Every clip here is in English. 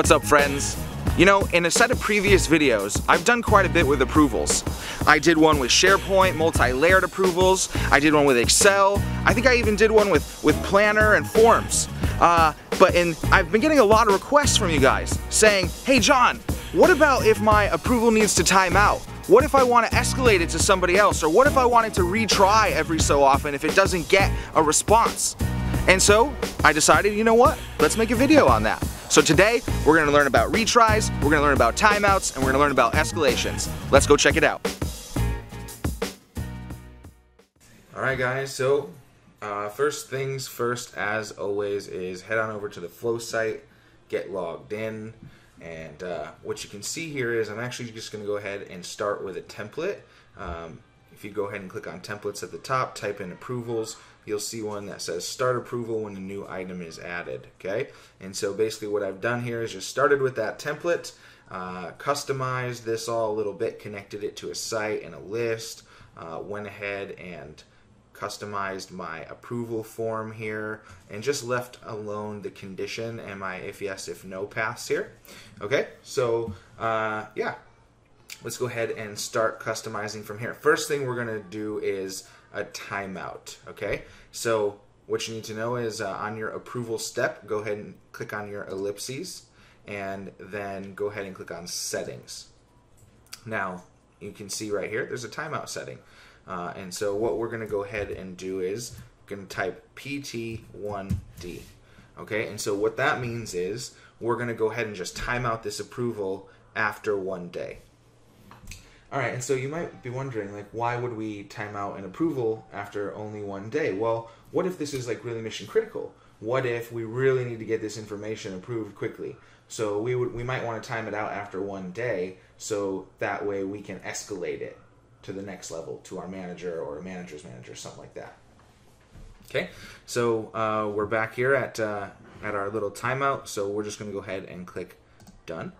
What's up friends? You know, in a set of previous videos, I've done quite a bit with approvals. I did one with SharePoint, multi-layered approvals. I did one with Excel. I think I even did one with, with Planner and Forms. Uh, but in, I've been getting a lot of requests from you guys saying, hey Jon, what about if my approval needs to time out? What if I want to escalate it to somebody else? Or what if I wanted to retry every so often if it doesn't get a response? And so I decided, you know what? Let's make a video on that. So today, we're gonna learn about retries, we're gonna learn about timeouts, and we're gonna learn about escalations. Let's go check it out. Alright guys, so uh, first things first, as always, is head on over to the Flow site, get logged in, and uh, what you can see here is I'm actually just gonna go ahead and start with a template. Um, if you go ahead and click on templates at the top, type in approvals, you'll see one that says start approval when a new item is added. Okay, and so basically what I've done here is just started with that template, uh, customized this all a little bit, connected it to a site and a list, uh, went ahead and customized my approval form here and just left alone the condition and my if yes if no paths here okay so uh, yeah let's go ahead and start customizing from here first thing we're going to do is a timeout. Okay, so what you need to know is uh, on your approval step, go ahead and click on your ellipses and then go ahead and click on settings. Now you can see right here there's a timeout setting. Uh, and so what we're going to go ahead and do is going to type PT1D. Okay, and so what that means is we're going to go ahead and just time out this approval after one day. All right, and so you might be wondering, like, why would we time out an approval after only one day? Well, what if this is like really mission critical? What if we really need to get this information approved quickly? So we would we might want to time it out after one day, so that way we can escalate it to the next level to our manager or a manager's manager, something like that. Okay, so uh, we're back here at uh, at our little timeout. So we're just going to go ahead and click done.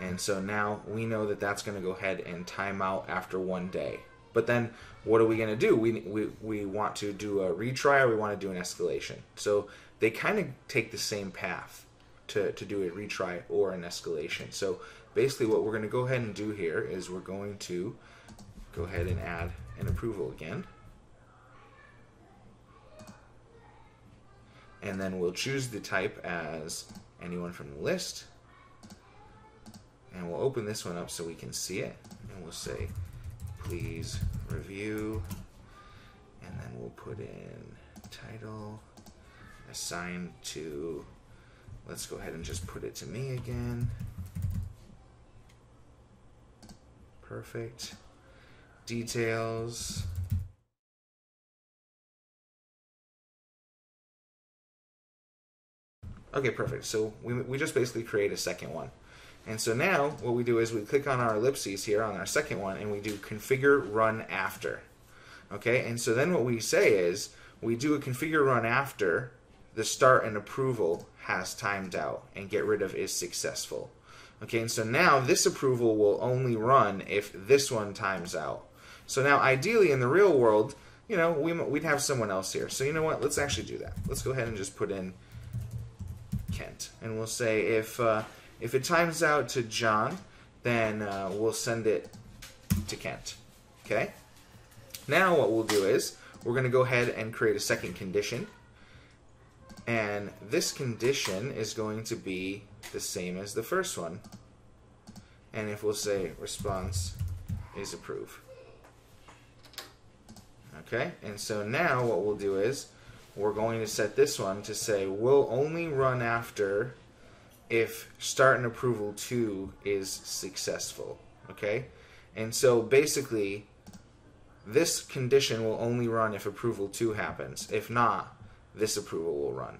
And so now we know that that's going to go ahead and time out after one day. But then what are we going to do? We, we, we want to do a retry or we want to do an escalation. So they kind of take the same path to, to do a retry or an escalation. So basically what we're going to go ahead and do here is we're going to go ahead and add an approval again. And then we'll choose the type as anyone from the list and we'll open this one up so we can see it. And we'll say please review. And then we'll put in title assigned to let's go ahead and just put it to me again. Perfect. Details. Okay perfect. So we, we just basically create a second one and so now what we do is we click on our ellipses here on our second one and we do configure run after. Okay, and so then what we say is we do a configure run after the start and approval has timed out and get rid of is successful. Okay, and so now this approval will only run if this one times out. So now ideally in the real world, you know, we, would have someone else here. So you know what, let's actually do that. Let's go ahead and just put in Kent. And we'll say if uh, if it times out to Jon, then uh, we'll send it to Kent. Okay? Now what we'll do is we're going to go ahead and create a second condition. And this condition is going to be the same as the first one. And if we'll say response is approve. Okay, and so now what we'll do is we're going to set this one to say we'll only run after if start and approval 2 is successful. Okay? And so basically, this condition will only run if approval 2 happens. If not, this approval will run.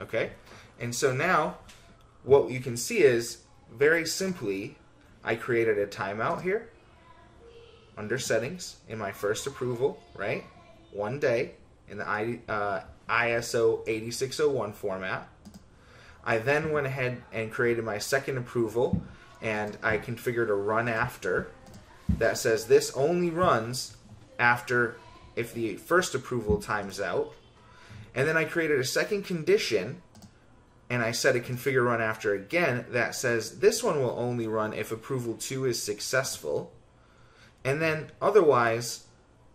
Okay? And so now, what you can see is, very simply, I created a timeout here under settings in my first approval, right? One day in the uh, ISO 8601 format. I then went ahead and created my second approval and I configured a run after that says this only runs after if the first approval times out. And then I created a second condition and I set a configure run after again that says this one will only run if approval 2 is successful. And then otherwise,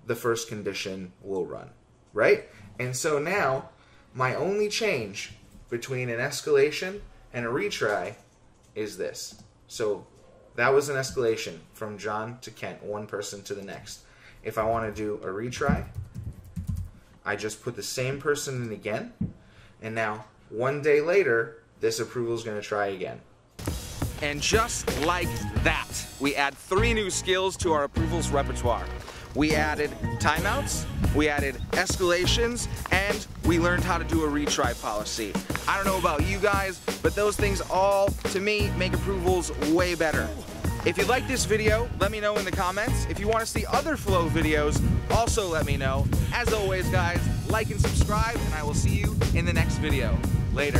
the first condition will run, right? And so now, my only change between an escalation and a retry is this. So that was an escalation from Jon to Kent, one person to the next. If I want to do a retry, I just put the same person in again, and now one day later, this approval is going to try again. And just like that, we add three new skills to our approvals repertoire. We added timeouts, we added escalations, and we learned how to do a retry policy. I don't know about you guys, but those things all, to me, make approvals way better. If you like this video, let me know in the comments. If you want to see other Flow videos, also let me know. As always, guys, like and subscribe, and I will see you in the next video. Later.